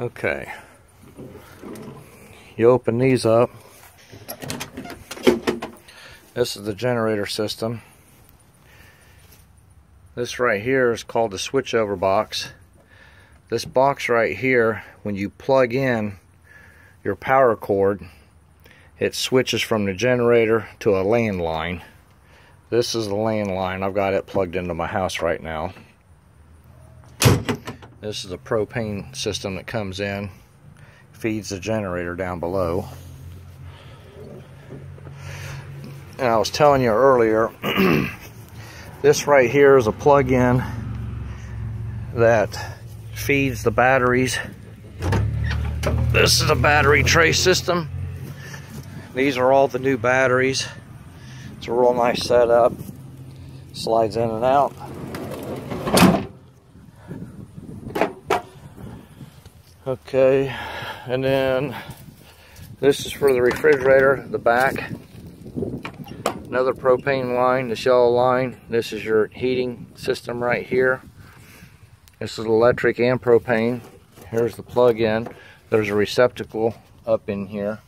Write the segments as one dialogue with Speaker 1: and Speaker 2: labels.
Speaker 1: Okay. You open these up. This is the generator system. This right here is called the switchover box. This box right here, when you plug in your power cord, it switches from the generator to a landline. This is the landline. I've got it plugged into my house right now. This is a propane system that comes in, feeds the generator down below. And I was telling you earlier, this right here is a plug-in that feeds the batteries. This is a battery tray system. These are all the new batteries. It's a real nice setup. Slides in and out. Okay, and then this is for the refrigerator, the back. Another propane line, the shell line. This is your heating system right here. This is electric and propane. Here's the plug-in. There's a receptacle up in here.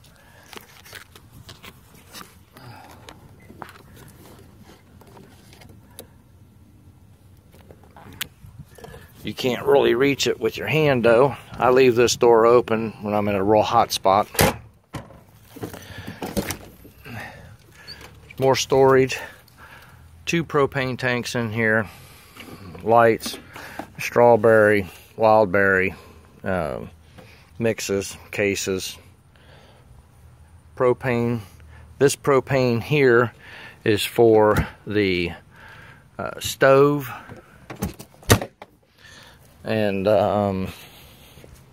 Speaker 1: You can't really reach it with your hand though. I leave this door open when I'm in a real hot spot. More storage. Two propane tanks in here. Lights, strawberry, wildberry, uh, mixes, cases. Propane. This propane here is for the uh, stove and um,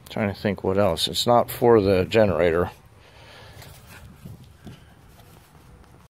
Speaker 1: trying to think what else. It's not for the generator.